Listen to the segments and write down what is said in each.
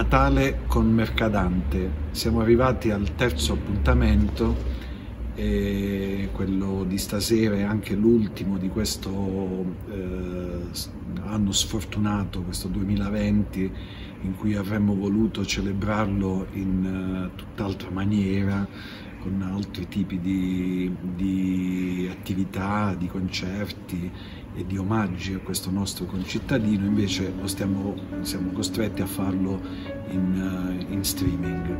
Natale con Mercadante. Siamo arrivati al terzo appuntamento, eh, quello di stasera è anche l'ultimo di questo eh, anno sfortunato, questo 2020, in cui avremmo voluto celebrarlo in uh, tutt'altra maniera, con altri tipi di, di attività, di concerti e di omaggi a questo nostro concittadino, invece lo stiamo, siamo costretti a farlo in, uh, in streaming.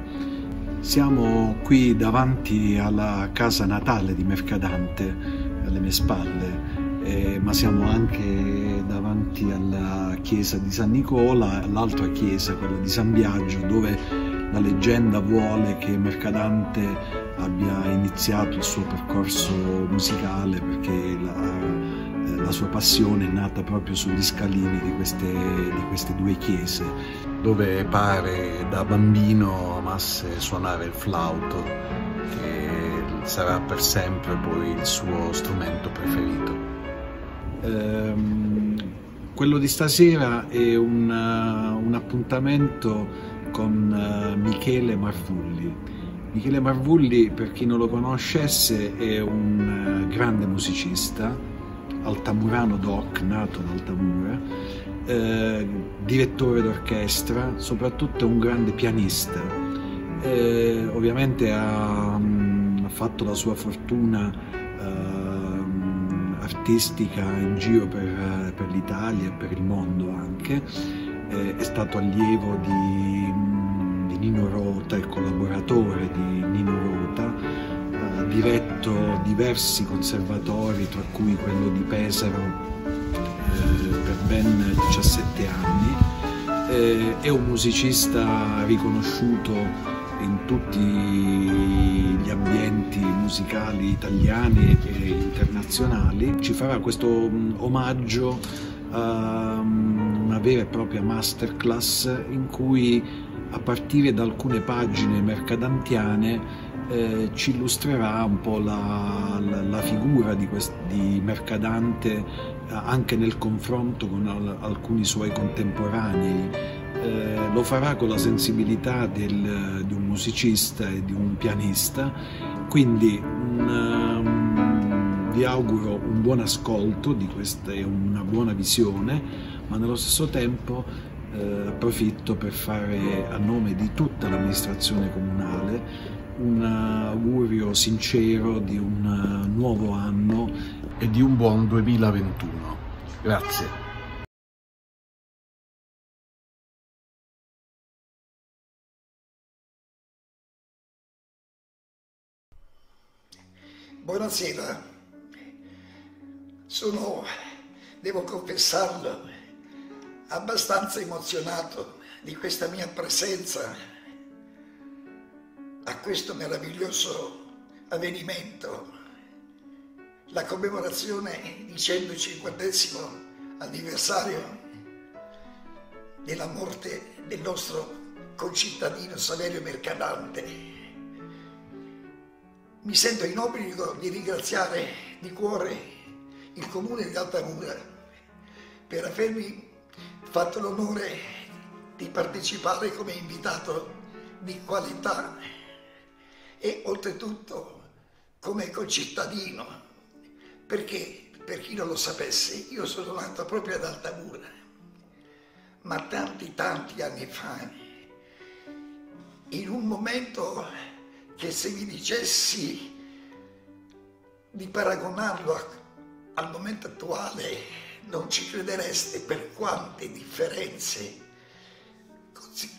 Siamo qui davanti alla casa natale di Mercadante, alle mie spalle, eh, ma siamo anche davanti alla chiesa di San Nicola, l'altra chiesa, quella di San Biagio, dove la leggenda vuole che Mercadante abbia iniziato il suo percorso musicale perché la, eh, la sua passione è nata proprio sugli scalini di queste, di queste due chiese, dove pare da bambino amasse suonare il flauto, che sarà per sempre poi il suo strumento preferito. Ehm, quello di stasera è un, uh, un appuntamento con uh, Michele Marvulli. Michele Marvulli, per chi non lo conoscesse, è un uh, grande musicista, altamurano doc, nato ad Altamura, eh, direttore d'orchestra, soprattutto un grande pianista. Eh, ovviamente ha, um, ha, fatto la sua fortuna artistica in giro per, per l'Italia e per il mondo anche, eh, è stato allievo di, di, Nino Rota, il collaboratore di Nino Rota, diretto diversi conservatori, tra cui quello di Pesaro eh, per ben 17 anni, eh, è un musicista riconosciuto in tutti gli ambienti musicali italiani e internazionali, ci farà questo mm, omaggio a mm, una vera e propria masterclass in cui a partire da alcune pagine mercadantiane eh, ci illustrerà un po' la, la, la figura di, quest, di, Mercadante eh, anche nel confronto con al, alcuni suoi contemporanei. Eh, lo farà con la sensibilità del, di un musicista e di un pianista, quindi un, um, vi auguro un buon ascolto di questa e una buona visione, ma nello stesso tempo eh, approfitto per fare a nome di tutta l'amministrazione comunale un augurio sincero di un nuovo anno e di un buon 2021. Grazie. Buonasera, sono, devo confessarlo, abbastanza emozionato di questa mia presenza a questo meraviglioso avvenimento, la commemorazione di 150 anniversario della morte del nostro concittadino Saverio Mercadante. Mi sento in obbligo di ringraziare di cuore il comune di Altamura per avermi fatto l'onore di partecipare come invitato di qualità e oltretutto come concittadino, perché per chi non lo sapesse io sono nato proprio ad Altamura, ma tanti tanti anni fa, in un momento che se vi dicessi di paragonarlo a, al momento attuale non ci credereste per quante differenze, così,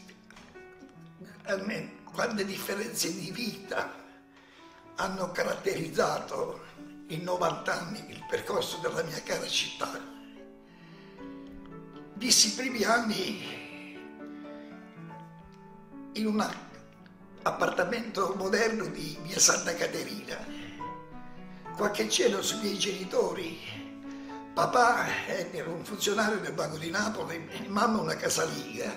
quante differenze di vita hanno caratterizzato in 90 anni il percorso della mia cara città. Vissi i primi anni in una appartamento moderno di via Santa Caterina. Qualche cielo sui miei genitori. Papà era un funzionario del Banco di Napoli, mamma una casaliga,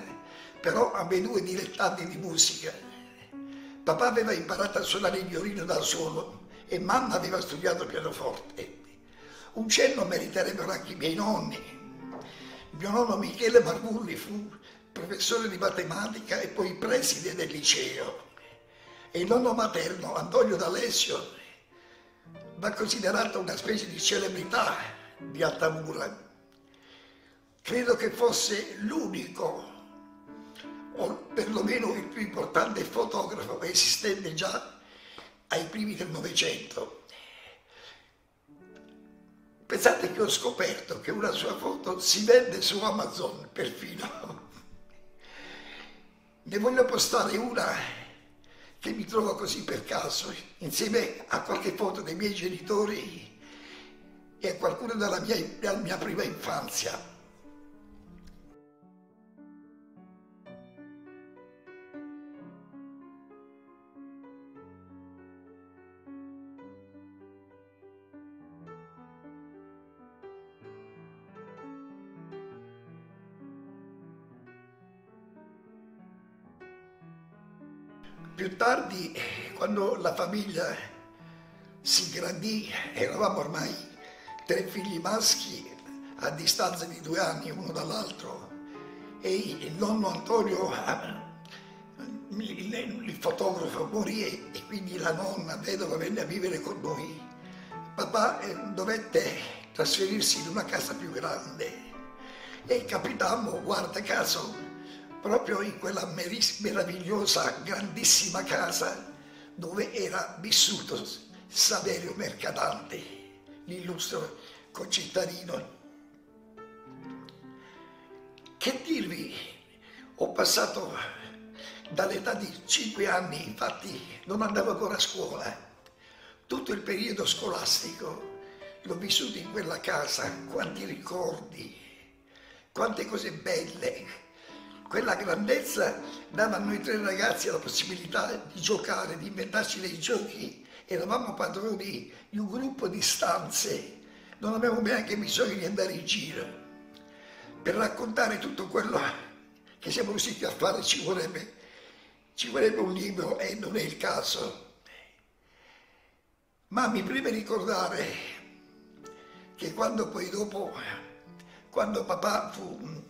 però ambedue dilettanti di musica. Papà aveva imparato a suonare il violino da solo e mamma aveva studiato pianoforte. Un cenno meriterebbero anche i miei nonni. Mio nonno Michele Marvulli fu professore di matematica e poi preside del liceo. E il nonno materno, Antonio D'Alessio, va considerato una specie di celebrità di Altamura. Credo che fosse l'unico, o perlomeno il più importante fotografo esistente già ai primi del Novecento. Pensate che ho scoperto che una sua foto si vende su Amazon perfino. Ne voglio postare una che mi trovo così per caso, insieme a qualche foto dei miei genitori e a qualcuno della mia, della mia prima infanzia. Tardi, quando la famiglia si ingrandì, eravamo ormai tre figli maschi a distanza di due anni uno dall'altro e il nonno Antonio, il fotografo, morì e quindi la nonna vedova venne a vivere con noi. Papà eh, dovette trasferirsi in una casa più grande e capitammo, guarda caso, proprio in quella meravigliosa, grandissima casa dove era vissuto Saverio Mercadante, l'illustro concittadino. Che dirvi, ho passato dall'età di 5 anni, infatti non andavo ancora a scuola, tutto il periodo scolastico l'ho vissuto in quella casa, quanti ricordi, quante cose belle, quella grandezza dava a noi tre ragazzi la possibilità di giocare, di inventarci dei giochi. Eravamo padroni di un gruppo di stanze, non avevamo neanche bisogno di andare in giro. Per raccontare tutto quello che siamo riusciti a fare ci vorrebbe, ci vorrebbe un libro e non è il caso. Ma mi preme ricordare che quando poi dopo, quando papà fu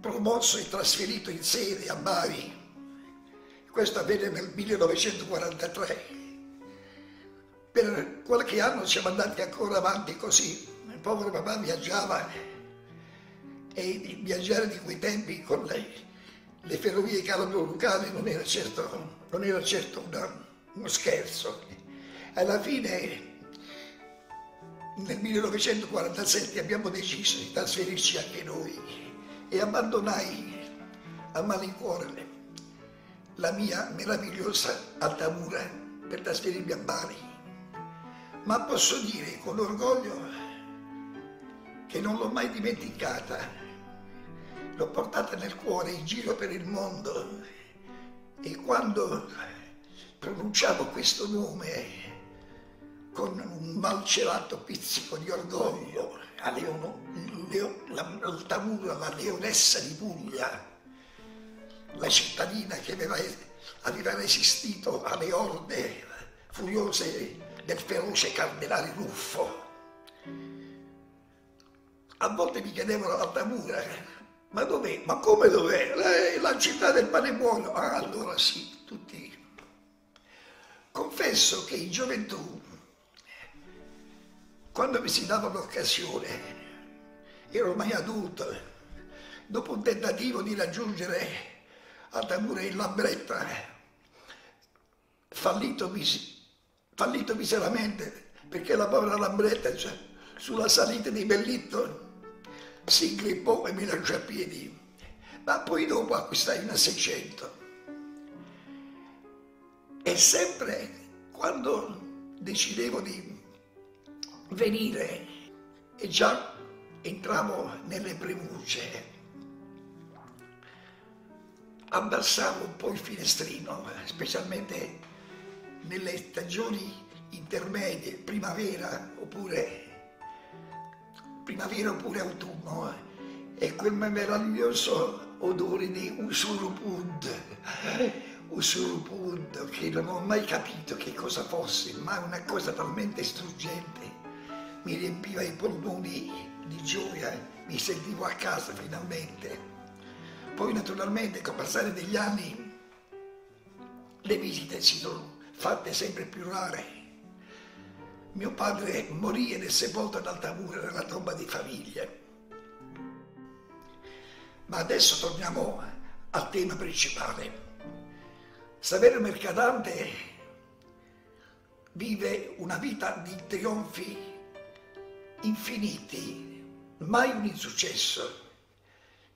promosso e trasferito in sede a Bari. Questo avvenne nel 1943. Per qualche anno siamo andati ancora avanti così. Il povero papà viaggiava e viaggiare di quei tempi con le, le ferrovie calabro-lucane non era certo, non era certo una, uno scherzo. Alla fine nel 1947 abbiamo deciso di trasferirci anche noi e abbandonai a malincuore la mia meravigliosa Altamura per trasferirmi a Bari. Ma posso dire con orgoglio che non l'ho mai dimenticata, l'ho portata nel cuore in giro per il mondo e quando pronunciavo questo nome con un malcelato pizzico di orgoglio a Leono, Leo, l'Altamura, la leonessa di Puglia, la cittadina che aveva, aveva resistito alle orde furiose del feroce cardinale Ruffo. A volte mi chiedevano Altamura, ma dov'è? Ma come dov'è? La, la città del pane buono. Ah, allora sì, tutti. Confesso che in gioventù quando mi si dava l'occasione, ero ormai adulto, dopo un tentativo di raggiungere a Tamure in Lambretta, fallito, mis fallito miseramente, perché la povera Lambretta, cioè, sulla salita di Bellitto, si ingrippò e mi lasciò a piedi. Ma poi dopo acquistai una 600. E sempre quando decidevo di venire e già entravo nelle premucce. Abbassavo un po' il finestrino, specialmente nelle stagioni intermedie, primavera oppure, primavera oppure autunno, e quel meraviglioso odore di usurupud, usurupud, che non ho mai capito che cosa fosse, ma una cosa talmente struggente mi riempiva i polmoni di gioia, mi sentivo a casa finalmente. Poi naturalmente con il passare degli anni le visite si sono fatte sempre più rare. Mio padre morì ed è sepolto ad Altamura nella tomba di famiglia. Ma adesso torniamo al tema principale. Saverio Mercadante vive una vita di trionfi infiniti, mai un insuccesso.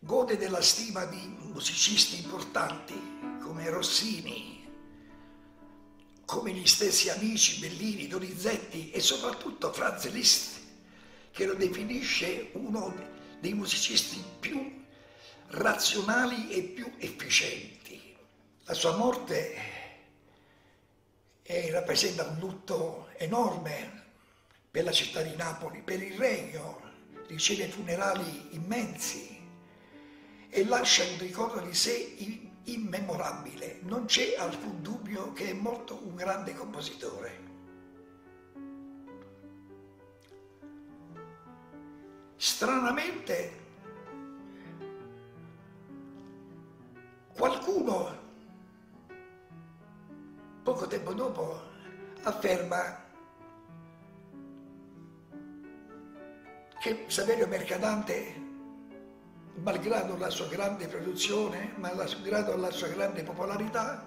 Gode della stima di musicisti importanti come Rossini, come gli stessi amici Bellini, Donizetti e soprattutto Franz Liszt, che lo definisce uno dei musicisti più razionali e più efficienti. La sua morte è, rappresenta un lutto enorme per la città di Napoli, per il regno, riceve funerali immensi e lascia un ricordo di sé immemorabile. Non c'è alcun dubbio che è morto un grande compositore. Stranamente Qualcuno, poco tempo dopo, afferma che Saverio Mercadante, malgrado la sua grande produzione, malgrado la sua grande popolarità,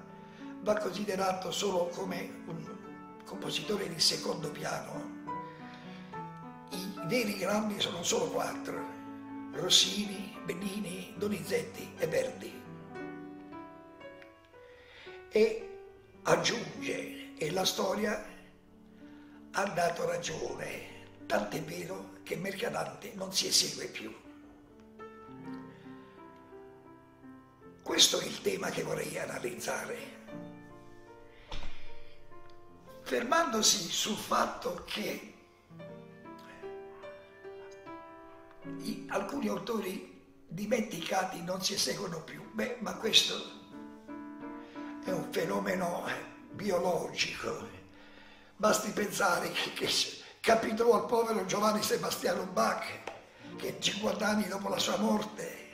va considerato solo come un compositore di secondo piano. I veri grandi sono solo quattro, Rossini, Bennini, Donizetti e Verdi e aggiunge e la storia ha dato ragione, tant'è vero che Mercadante non si esegue più. Questo è il tema che vorrei analizzare. Fermandosi sul fatto che alcuni autori dimenticati non si eseguono più, beh, ma questo è un fenomeno biologico. Basti pensare che, che capitò al povero Giovanni Sebastiano Bach che 50 anni dopo la sua morte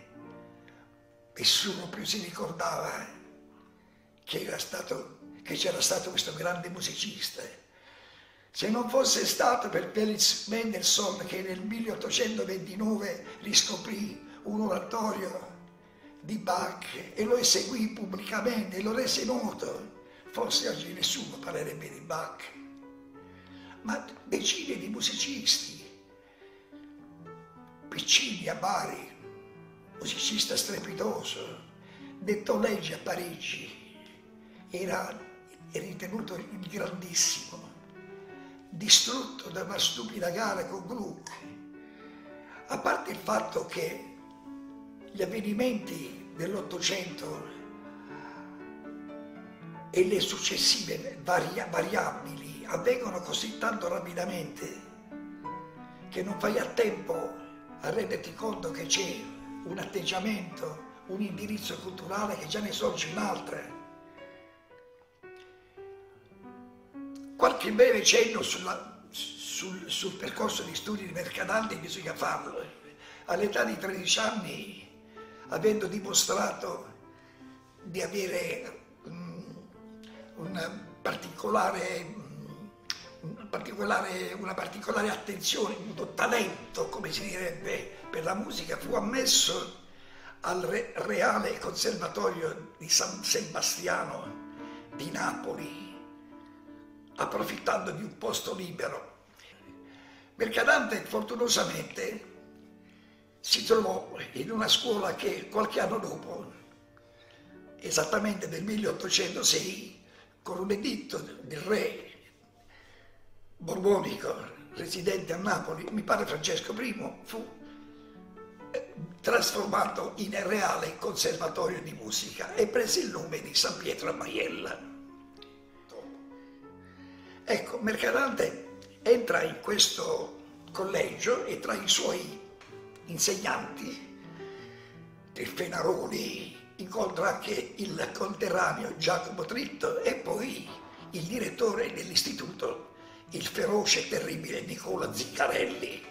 nessuno più si ricordava che, stato, c'era stato questo grande musicista. Se non fosse stato per Felix Mendelssohn che nel 1829 riscoprì un oratorio di Bach e lo eseguì pubblicamente e lo rese noto. Forse oggi nessuno parlerebbe di Bach, ma decine di musicisti. Piccini a Bari, musicista strepitoso, detto legge a Parigi, era ritenuto il grandissimo, distrutto da una stupida gara con Gluck. A parte il fatto che gli avvenimenti dell'Ottocento e le successive varia variabili avvengono così tanto rapidamente che non fai a tempo a renderti conto che c'è un atteggiamento, un indirizzo culturale che già ne sorge un'altra. Qualche breve cenno sulla, sul, sul percorso di studi di Mercadante bisogna farlo. All'età di 13 anni avendo dimostrato di avere um, una, particolare, um, particolare, una particolare attenzione, un talento, come si direbbe, per la musica, fu ammesso al Re, Reale Conservatorio di San Sebastiano di Napoli, approfittando di un posto libero. Mercadante fortunosamente si trovò in una scuola che qualche anno dopo, esattamente nel 1806, con un editto del re borbonico residente a Napoli, mi pare Francesco I, fu eh, trasformato in Reale Conservatorio di Musica e prese il nome di San Pietro a Maiella. Ecco, Mercadante entra in questo collegio e tra i suoi insegnanti del Fenaroli, incontra anche il conterraneo Giacomo Tritto e poi il direttore dell'istituto, il feroce e terribile Nicola Ziccarelli,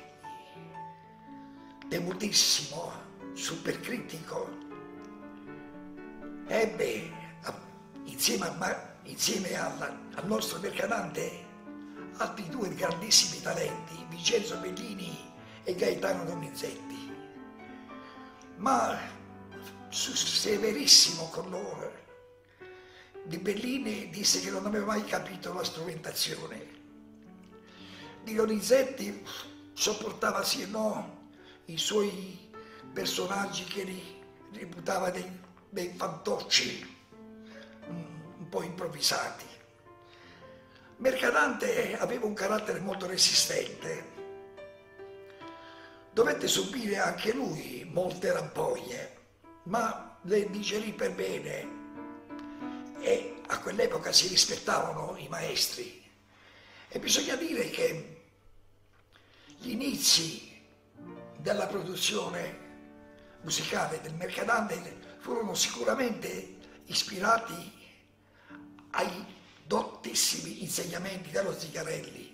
temutissimo, supercritico, ebbe insieme, a, insieme alla, al nostro mercadante altri due grandissimi talenti, Vincenzo Bellini e Gaetano Donizetti. Ma severissimo con loro. Di Bellini disse che non aveva mai capito la strumentazione. Donizetti sopportava sì e no i suoi personaggi che li reputava dei, dei fantocci un po' improvvisati. Mercadante aveva un carattere molto resistente, dovette subire anche lui molte rampoglie, ma le digerì per bene e a quell'epoca si rispettavano i maestri. E bisogna dire che gli inizi della produzione musicale del Mercadante furono sicuramente ispirati ai dottissimi insegnamenti dello Zigarelli.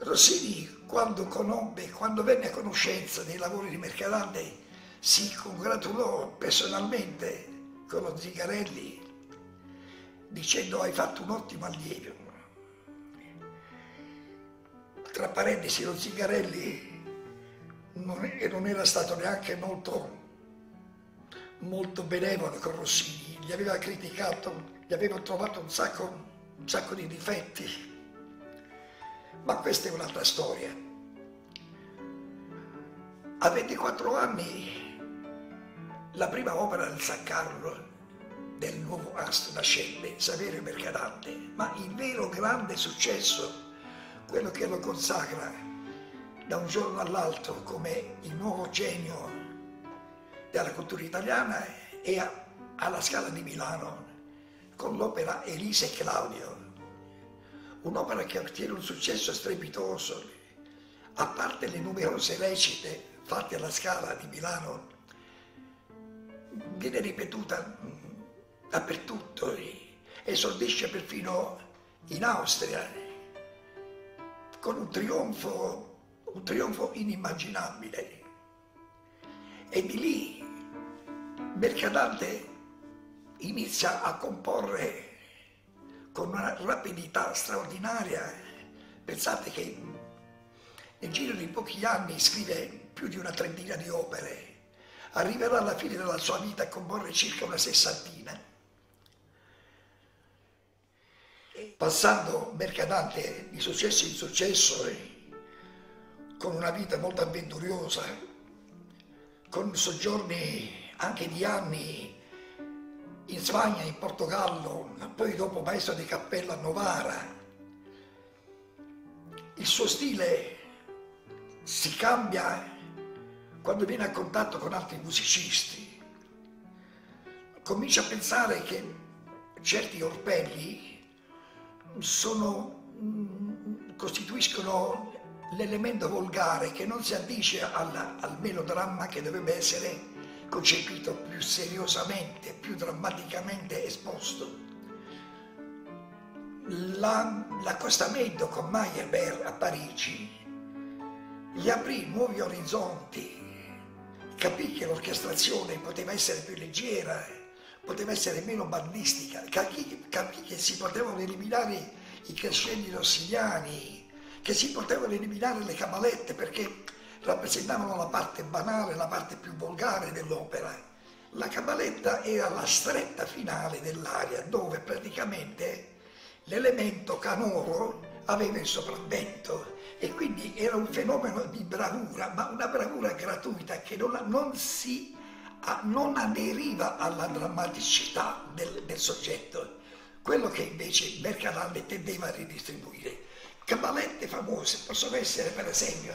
Rossini, quando conobbe, quando venne a conoscenza dei lavori di Mercadante, si congratulò personalmente con lo Zigarelli dicendo hai fatto un ottimo allievo. Tra parentesi, lo Zigarelli non, non era stato neanche molto, molto benevolo con Rossini, gli aveva criticato, gli aveva trovato un sacco, un sacco di difetti, ma questa è un'altra storia. A 24 anni la prima opera del San Carlo del nuovo astro nascente, Saverio Mercadante, ma il vero grande successo, quello che lo consacra da un giorno all'altro come il nuovo genio della cultura italiana e alla Scala di Milano con l'opera Elisa e Claudio, un'opera che ottiene un successo strepitoso, a parte le numerose recite fatte alla Scala di Milano, viene ripetuta dappertutto, esordisce perfino in Austria, con un trionfo un trionfo inimmaginabile. E di lì Mercadante inizia a comporre con una rapidità straordinaria. Pensate che nel giro di pochi anni scrive più di una trentina di opere. Arriverà alla fine della sua vita a comporre circa una sessantina. Passando Mercadante di successo in successo, con una vita molto avventuriosa, con soggiorni anche di anni in Spagna, in Portogallo, poi dopo maestro di cappella a Novara. Il suo stile si cambia quando viene a contatto con altri musicisti. Comincia a pensare che certi orpelli sono, mm, costituiscono l'elemento volgare che non si addice al, al melodramma che dovrebbe essere concepito più seriosamente, più drammaticamente esposto. La, l'accostamento con Meyerbeer a Parigi gli aprì nuovi orizzonti, capì che l'orchestrazione poteva essere più leggera, poteva essere meno bandistica, capì, capì che si potevano eliminare i crescendi rossiniani, che si potevano eliminare le cabalette perché rappresentavano la parte banale, la parte più volgare dell'opera. La cabaletta era la stretta finale dell'aria dove praticamente l'elemento canoro aveva il sopravvento e quindi era un fenomeno di bravura, ma una bravura gratuita che non, non, si, non aderiva alla drammaticità del, del soggetto, quello che invece Mercadante tendeva a ridistribuire. Cabalette famose possono essere per esempio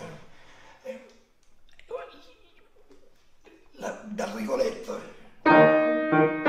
eh, la, dal Rigoletto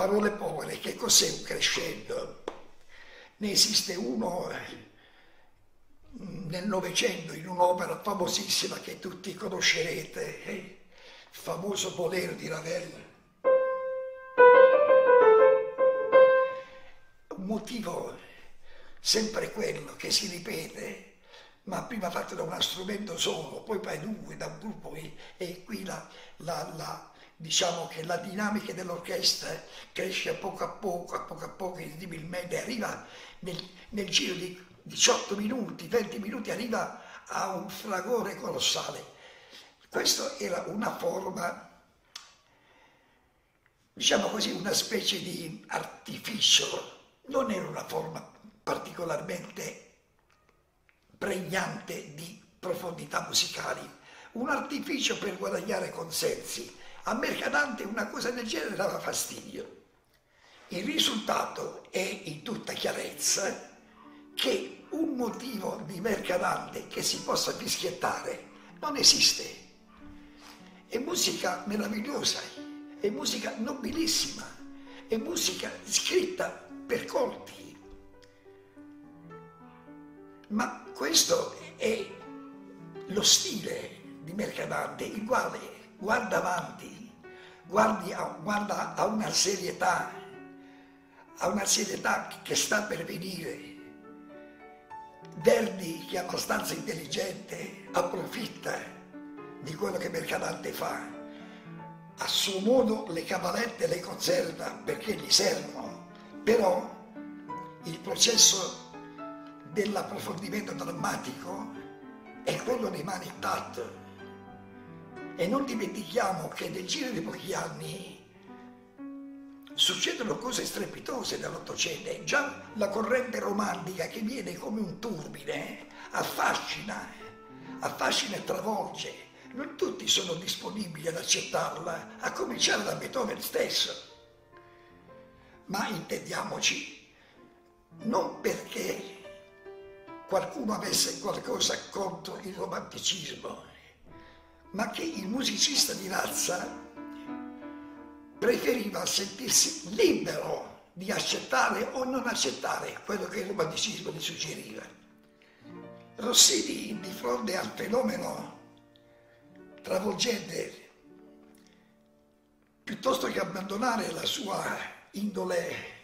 parole povere, che cos'è un crescendo? Ne esiste uno mm, nel Novecento in un'opera famosissima che tutti conoscerete, eh? il famoso Bolero di Ravel. Un motivo sempre quello che si ripete ma prima fatto da uno strumento solo, poi poi due, da un gruppo e, e qui la, la, la, diciamo che la dinamica dell'orchestra cresce a poco a poco, a poco a poco, irridibilmente, arriva nel, nel giro di 18 minuti, 20 minuti, arriva a un fragore colossale. Questa era una forma, diciamo così, una specie di artificio, non era una forma particolarmente pregnante di profondità musicali, un artificio per guadagnare consensi. A Mercadante una cosa del genere dava fastidio. Il risultato è in tutta chiarezza che un motivo di Mercadante che si possa fischiettare non esiste. È musica meravigliosa, è musica nobilissima, è musica scritta per colti, ma questo è lo stile di Mercadante, il quale guarda avanti, a, guarda a una serietà, a una serietà che sta per venire. Verdi, che è abbastanza intelligente, approfitta di quello che Mercadante fa. A suo modo le cavalette le conserva perché gli servono, però il processo dell'approfondimento drammatico è quello rimane intatto. E non dimentichiamo che nel giro di pochi anni succedono cose strepitose dall'Ottocento. Già la corrente romantica che viene come un turbine affascina, affascina e travolge. Non tutti sono disponibili ad accettarla, a cominciare da Beethoven stesso. Ma intendiamoci, non perché qualcuno avesse qualcosa contro il romanticismo, ma che il musicista di razza preferiva sentirsi libero di accettare o non accettare quello che il romanticismo gli suggeriva. Rossini, di fronte al fenomeno travolgente, piuttosto che abbandonare la sua indole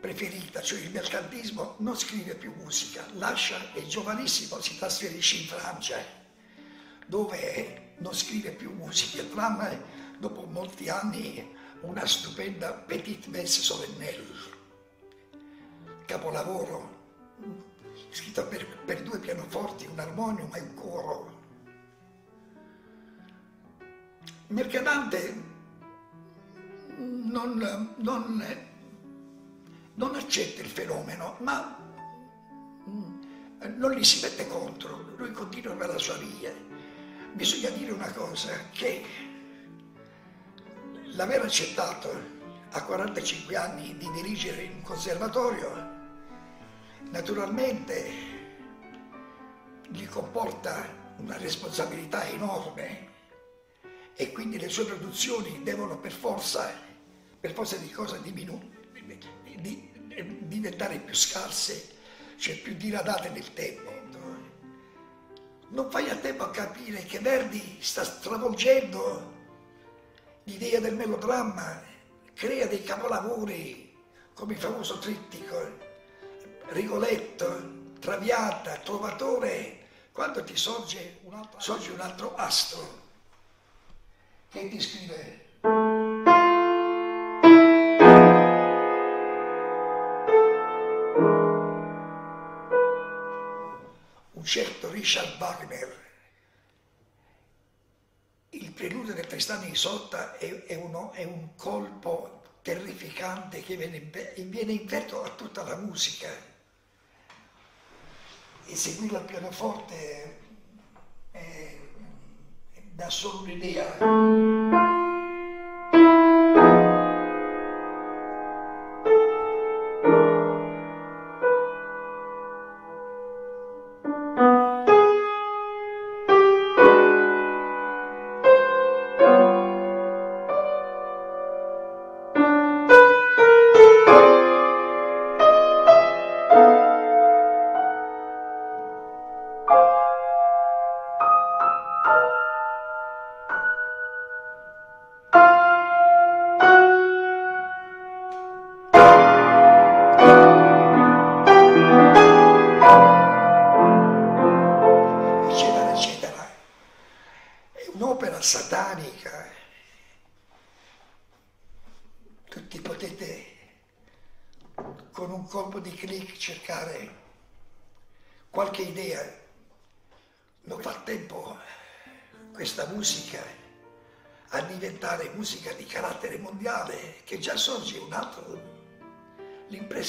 preferita, cioè il mercantismo, non scrive più musica, lascia, è giovanissimo, si trasferisce in Francia, dove non scrive più musica. È, dopo molti anni, una stupenda Petite Messe Solennelle, capolavoro, scritto per, per due pianoforti, un armonium e un coro. Mercadante non, non non accetta il fenomeno, ma mm, non gli si mette contro, lui continua per la sua via. Bisogna dire una cosa, che l'aver accettato a 45 anni di dirigere un conservatorio, naturalmente gli comporta una responsabilità enorme e quindi le sue produzioni devono per forza, per forza di cosa diminuire di diventare più scarse, cioè più diradate nel tempo. Non fai a tempo a capire che Verdi sta stravolgendo l'idea del melodramma, crea dei capolavori come il famoso trittico, Rigoletto, Traviata, Trovatore, quando ti sorge un altro, sorge un altro astro. Che ti scrive certo Richard Wagner. Il preludio del Tristano di Isotta è, è, uno, è, un colpo terrificante che viene, viene inverto a tutta la musica. Eseguirlo al pianoforte è, dà solo un'idea.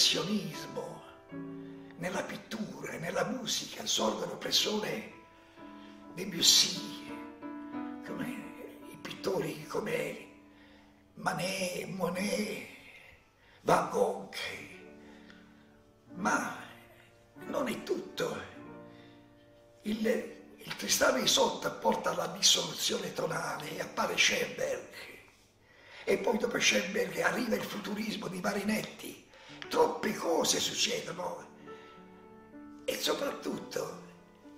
L'impressionismo nella pittura, nella musica, sorgono persone Debussy, come i pittori come Manet, Monet, Van Gogh, ma non è tutto. Il, il cristallo di sotto porta alla dissoluzione tonale e appare Schoenberg. E poi dopo Schoenberg arriva il futurismo di Marinetti. Troppe cose succedono. E soprattutto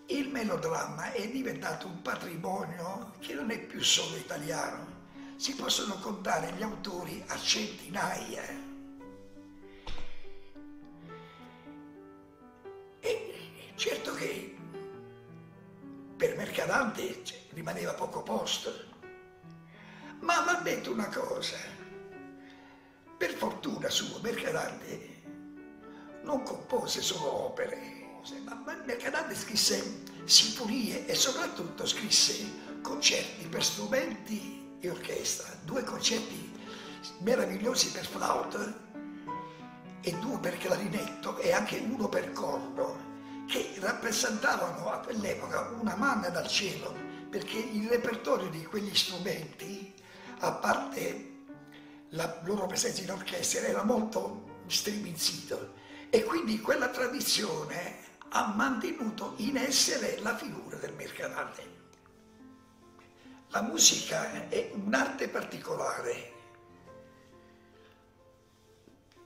il melodramma è diventato un patrimonio che non è più solo italiano si possono contare gli autori a centinaia. E certo che per Mercadante rimaneva poco posto, ma va detto una cosa, per fortuna sua Mercadante non compose solo opere, ma Mercadante scrisse sinfonie e soprattutto scrisse concerti per strumenti e orchestra, due concerti meravigliosi per flauto e due per clarinetto e anche uno per corno, che rappresentavano a quell'epoca una manna dal cielo, perché il repertorio di quegli strumenti, a parte la loro presenza in orchestra, era molto striminzito e quindi quella tradizione ha mantenuto in essere la figura del mercatante. La musica è un'arte particolare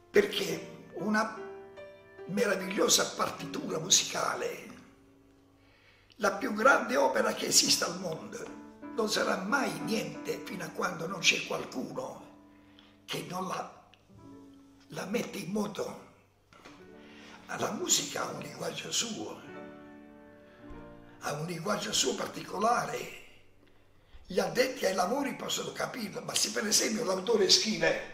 perché una meravigliosa partitura musicale, la più grande opera che esista al mondo, non sarà mai niente fino a quando non c'è qualcuno che non la, la mette in moto. La musica ha un linguaggio suo, ha un linguaggio suo particolare gli addetti ai lavori possono capirlo, ma se per esempio l'autore scrive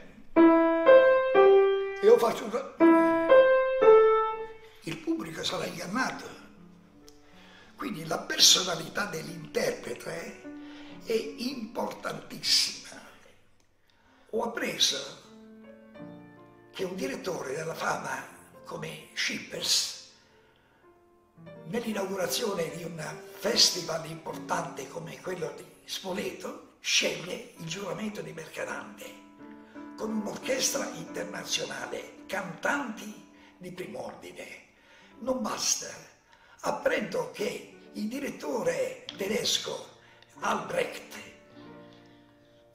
io faccio un... il pubblico sarà ingannato. Quindi la personalità dell'interprete è importantissima. Ho appreso che un direttore della fama come Schippers, nell'inaugurazione di un festival importante come quello di Spoleto sceglie il giuramento di Mercadante con un'orchestra internazionale, cantanti di primo ordine. Non basta. Apprendo che il direttore tedesco Albrecht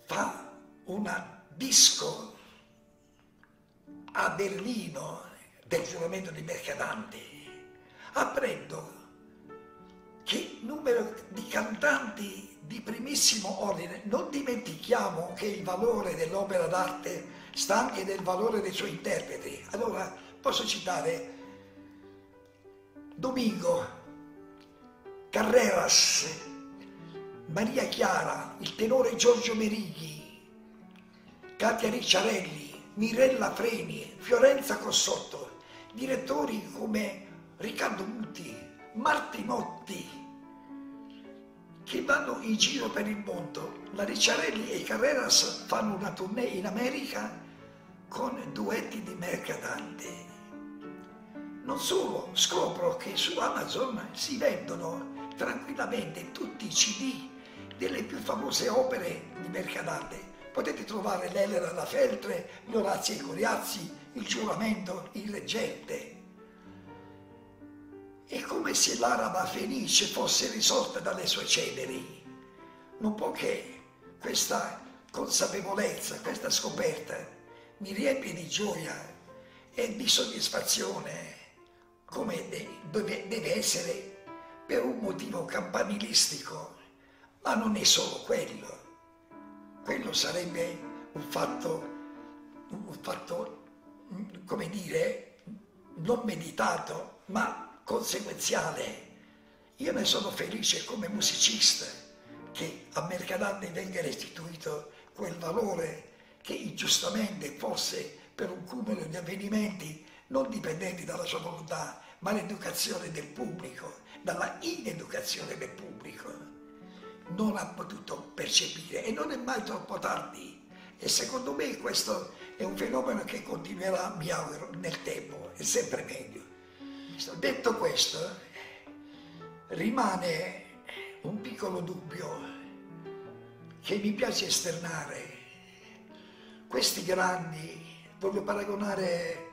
fa un disco a Berlino del giuramento di Mercadante. Apprendo che numero di cantanti di primissimo ordine. Non dimentichiamo che il valore dell'opera d'arte sta anche nel valore dei suoi interpreti. Allora posso citare Domingo, Carreras, Maria Chiara, il tenore Giorgio Merighi, Katia Ricciarelli, Mirella Freni, Fiorenza Cossotto, direttori come Riccardo Muti, Martinotti, che vanno in giro per il mondo. La Ricciarelli e Carreras fanno una tournée in America con duetti di Mercadante. Non solo, scopro che su Amazon si vendono tranquillamente tutti i CD delle più famose opere di Mercadante. Potete trovare l'Elera da Feltre, l'Orazio e i Coriazzi, il Giuramento, il Reggente, è come se l'araba felice fosse risorta dalle sue ceneri. Non può che questa consapevolezza, questa scoperta mi riempie di gioia e di soddisfazione, come deve essere per un motivo campanilistico, ma non è solo quello. Quello sarebbe un fatto, un fatto come dire, non meditato, ma conseguenziale. Io ne sono felice come musicista che a Mercadante venga restituito quel valore che ingiustamente fosse per un cumulo di avvenimenti non dipendenti dalla sua volontà, ma l'educazione del pubblico, dalla ineducazione del pubblico, non ha potuto percepire e non è mai troppo tardi. E secondo me questo è un fenomeno che continuerà, mi auguro, nel tempo, è sempre meglio. Detto questo, rimane un piccolo dubbio che mi piace esternare. Questi grandi, voglio paragonare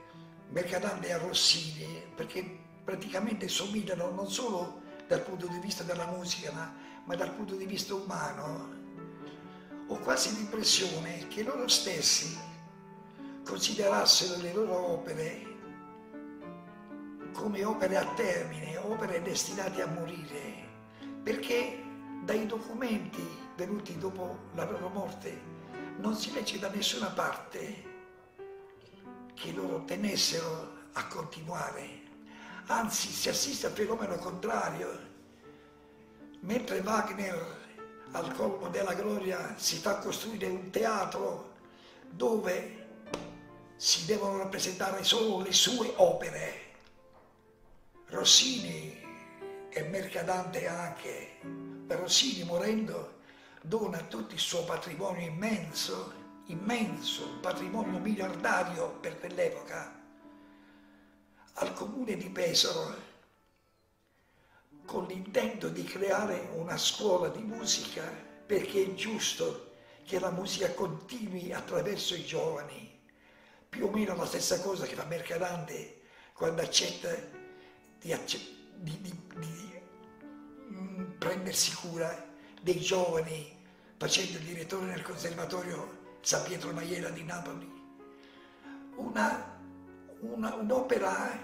Mercadante a Rossini, perché praticamente somigliano non solo dal punto di vista della musica, ma, ma dal punto di vista umano. Ho quasi l'impressione che loro stessi considerassero le loro opere come opere a termine, opere destinate a morire, perché dai documenti venuti dopo la loro morte non si legge da nessuna parte che loro tenessero a continuare, anzi si assiste al fenomeno contrario. Mentre Wagner al colmo della gloria si fa costruire un teatro dove si devono rappresentare solo le sue opere. Rossini e Mercadante anche, per Rossini morendo dona tutto il suo patrimonio immenso immenso, un patrimonio miliardario per quell'epoca, al comune di Pesaro con l'intento di creare una scuola di musica perché è giusto che la musica continui attraverso i giovani. Più o meno la stessa cosa che fa Mercadante quando accetta di, di, di, di mm, prendersi cura dei giovani facendo il direttore del conservatorio San Pietro Maiera di Napoli, una, una, un'opera,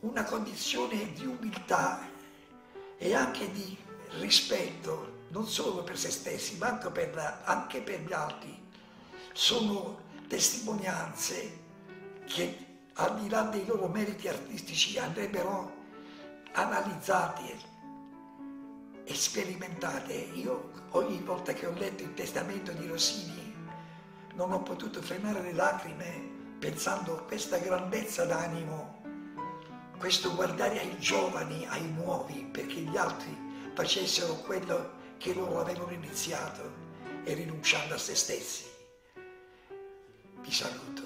una condizione di umiltà e anche di rispetto, non solo per se stessi, ma anche per, anche per gli altri. Sono testimonianze che al di là dei loro meriti artistici andrebbero analizzate e sperimentate. Io ogni volta che ho letto il testamento di Rossini non ho potuto frenare le lacrime pensando a questa grandezza d'animo, questo guardare ai giovani, ai nuovi, perché gli altri facessero quello che loro avevano iniziato e rinunciando a se stessi. Vi saluto.